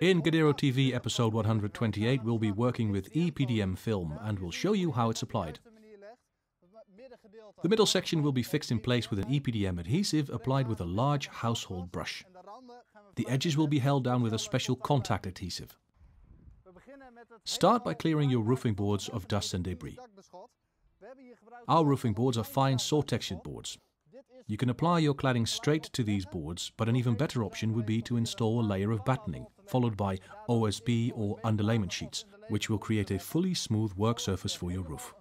In Gadero TV episode 128 we'll be working with EPDM film and we'll show you how it's applied. The middle section will be fixed in place with an EPDM adhesive applied with a large household brush. The edges will be held down with a special contact adhesive. Start by clearing your roofing boards of dust and debris. Our roofing boards are fine saw textured boards. You can apply your cladding straight to these boards, but an even better option would be to install a layer of battening, followed by OSB or underlayment sheets, which will create a fully smooth work surface for your roof.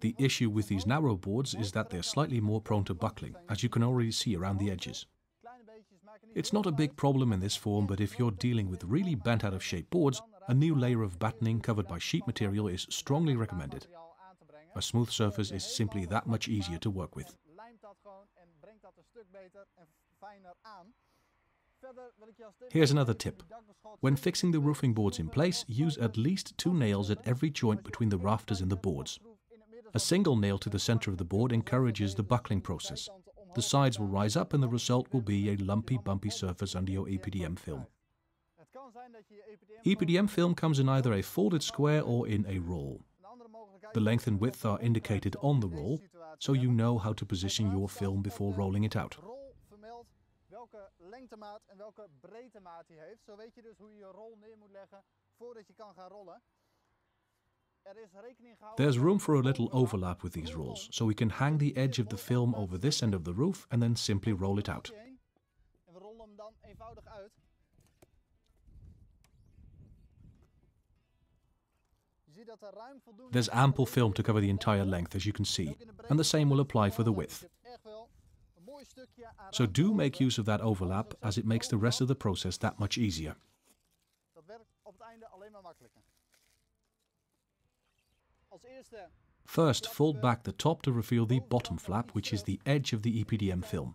The issue with these narrow boards is that they're slightly more prone to buckling, as you can already see around the edges. It's not a big problem in this form, but if you're dealing with really bent out of shape boards, a new layer of battening covered by sheet material is strongly recommended. A smooth surface is simply that much easier to work with. Here's another tip. When fixing the roofing boards in place, use at least two nails at every joint between the rafters and the boards. A single nail to the center of the board encourages the buckling process. The sides will rise up and the result will be a lumpy, bumpy surface under your EPDM film. EPDM film comes in either a folded square or in a roll. The length and width are indicated on the roll, so you know how to position your film before rolling it out. welke lengtemaat en welke breedtemaat hij heeft. Zo weet je dus hoe je je rol neer moet leggen voordat je kan gaan rollen. There's room for a little overlap with these rolls, so we can hang the edge of the film over this end of the roof and then simply roll it out. There's ample film to cover the entire length, as you can see, and the same will apply for the width. So do make use of that overlap, as it makes the rest of the process that much easier. First, fold back the top to reveal the bottom flap, which is the edge of the EPDM film.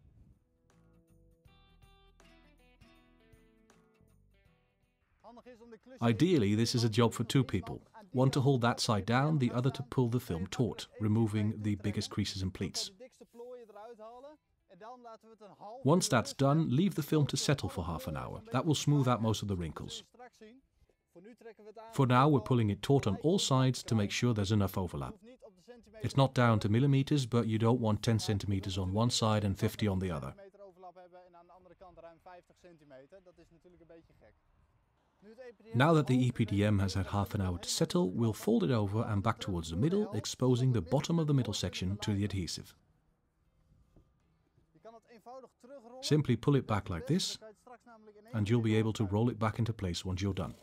Ideally, this is a job for two people, one to hold that side down, the other to pull the film taut, removing the biggest creases and pleats. Once that's done, leave the film to settle for half an hour. That will smooth out most of the wrinkles. For now, we're pulling it taut on all sides to make sure there's enough overlap. It's not down to millimeters, but you don't want 10 centimeters on one side and 50 on the other. Now that the EPDM has had half an hour to settle, we'll fold it over and back towards the middle, exposing the bottom of the middle section to the adhesive. Simply pull it back like this, and you'll be able to roll it back into place once you're done.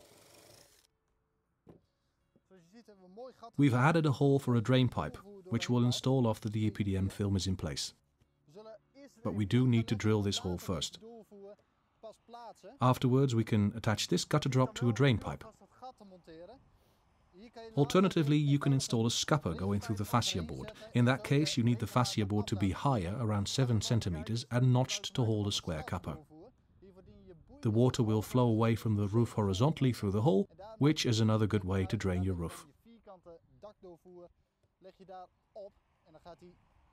We've added a hole for a drain pipe, which we'll install after the EPDM film is in place. But we do need to drill this hole first. Afterwards, we can attach this gutter drop to a drain pipe. Alternatively, you can install a scupper going through the fascia board. In that case, you need the fascia board to be higher, around 7 centimeters, and notched to hold a square scupper. The water will flow away from the roof horizontally through the hole, which is another good way to drain your roof.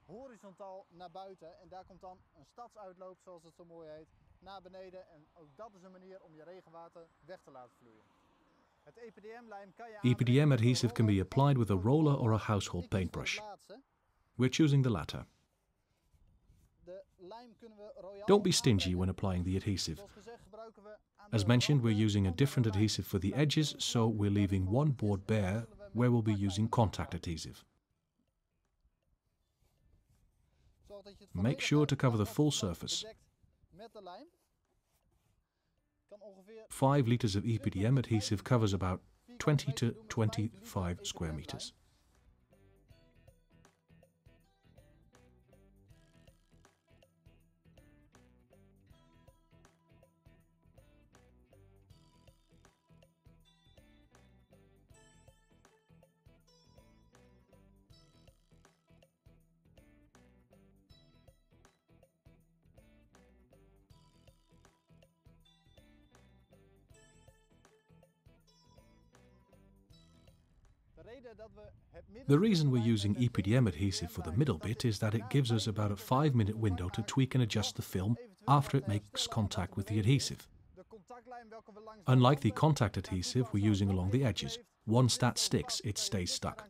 Horizontaal naar buiten en daar komt dan een stadsuitloop zoals het zo mooi heet naar beneden en ook dat is een manier om je regenwater weg te laten vloeien. EPDM adhesive can be applied with a roller or a household paintbrush. We're choosing the latter. Don't be stingy when applying the adhesive. As mentioned, we're using a different adhesive for the edges, so we're leaving one board bare where we'll be using contact adhesive. Make sure to cover the full surface. 5 litres of EPDM adhesive covers about 20 to 25 square metres. The reason we're using EPDM adhesive for the middle bit is that it gives us about a 5 minute window to tweak and adjust the film after it makes contact with the adhesive. Unlike the contact adhesive we're using along the edges, once that sticks, it stays stuck.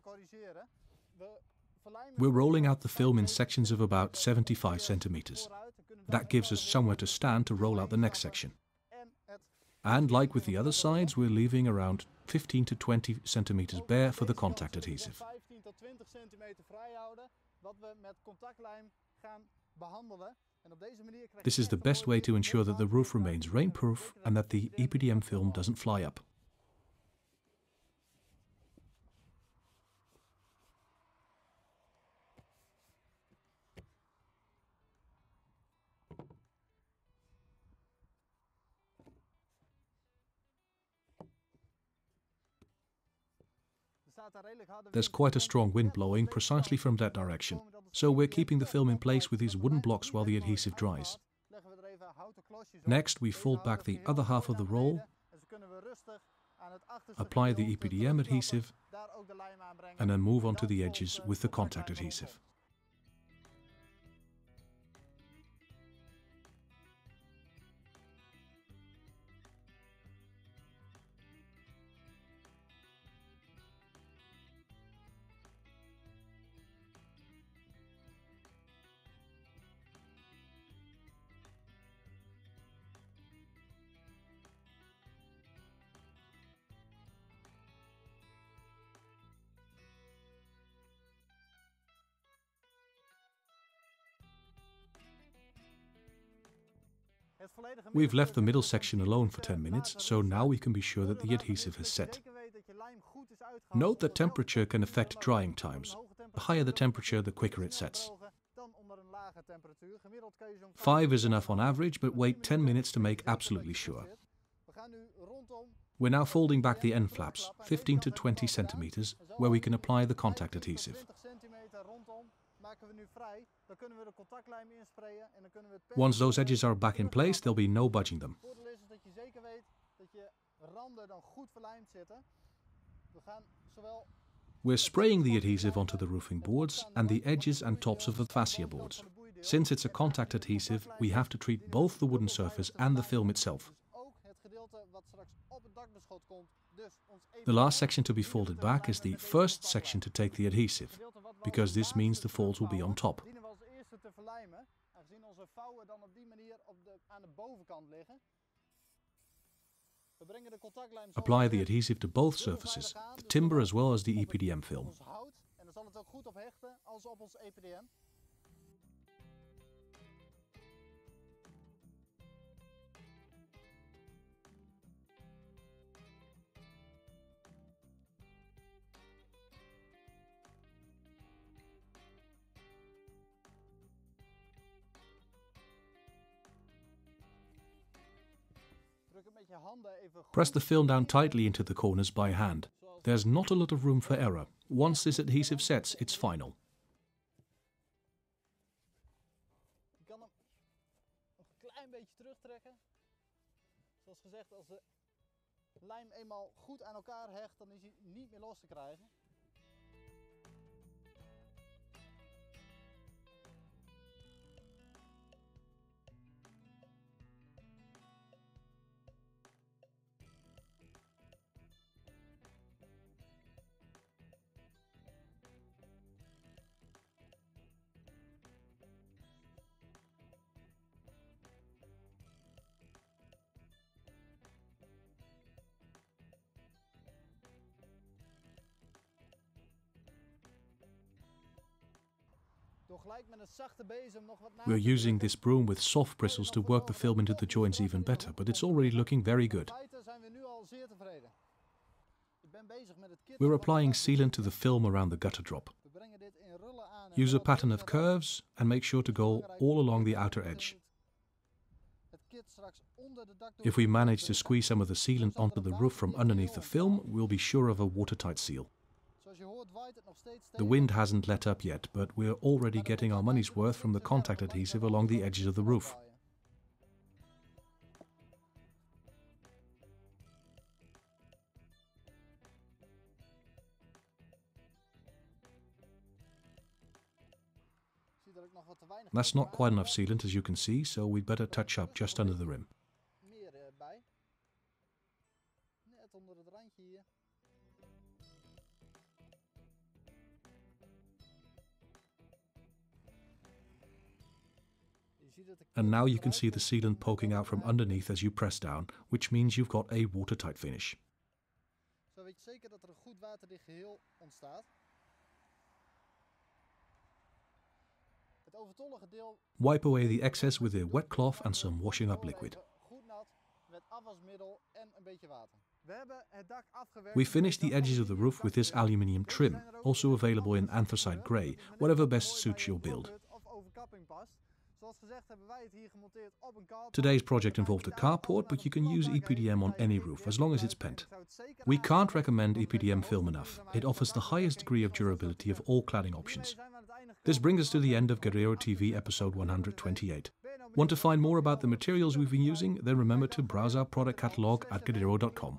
We're rolling out the film in sections of about 75 centimeters. That gives us somewhere to stand to roll out the next section. And like with the other sides, we're leaving around 15 to 20 centimeters bare for the contact adhesive. This is the best way to ensure that the roof remains rainproof and that the EPDM film doesn't fly up. There's quite a strong wind blowing precisely from that direction, so we're keeping the film in place with these wooden blocks while the adhesive dries. Next, we fold back the other half of the roll, apply the EPDM adhesive, and then move on to the edges with the contact adhesive. We've left the middle section alone for 10 minutes, so now we can be sure that the adhesive has set. Note that temperature can affect drying times. The higher the temperature, the quicker it sets. 5 is enough on average, but wait 10 minutes to make absolutely sure. We're now folding back the end flaps, 15 to 20 centimeters, where we can apply the contact adhesive. Once those edges are back in place, there'll be no budging them. We're spraying the adhesive onto the roofing boards and the edges and tops of the fascia boards. Since it's a contact adhesive, we have to treat both the wooden surface and the film itself. The last section to be folded back is the first section to take the adhesive, because this means the folds will be on top. Apply the adhesive to both surfaces, the timber as well as the EPDM film. Press the film down tightly into the corners by hand. There's not a lot of room for error. Once this adhesive sets, it's final. Als de lijm eenmaal goed aan elkaar hecht, dan is hij niet meer los te krijgen. We're using this broom with soft bristles to work the film into the joints even better, but it's already looking very good. We're applying sealant to the film around the gutter drop. Use a pattern of curves and make sure to go all along the outer edge. If we manage to squeeze some of the sealant onto the roof from underneath the film, we'll be sure of a watertight seal. The wind hasn't let up yet, but we're already getting our money's worth from the contact adhesive along the edges of the roof. That's not quite enough sealant as you can see, so we'd better touch up just under the rim. Now you can see the sealant poking out from underneath as you press down, which means you've got a watertight finish. Zo weet je zeker dat er een goed waterdicht geheel ontstaat. Het overtollige deel Wipe away the excess with a wet cloth and some washing up liquid. Goed nat met afwasmiddel en een beetje water. We hebben het dak afgewerkt. We met finished the edges of the roof with this aluminium trim, also available in anthracite grey, whatever best suits your build. Today's project involved a carport, but you can use EPDM on any roof as long as it's pent. We can't recommend EPDM film enough. It offers the highest degree of durability of all cladding options. This brings us to the end of Gadero TV episode 128. Want to find more about the materials we've been using? Then remember to browse our product catalog at gadero.com.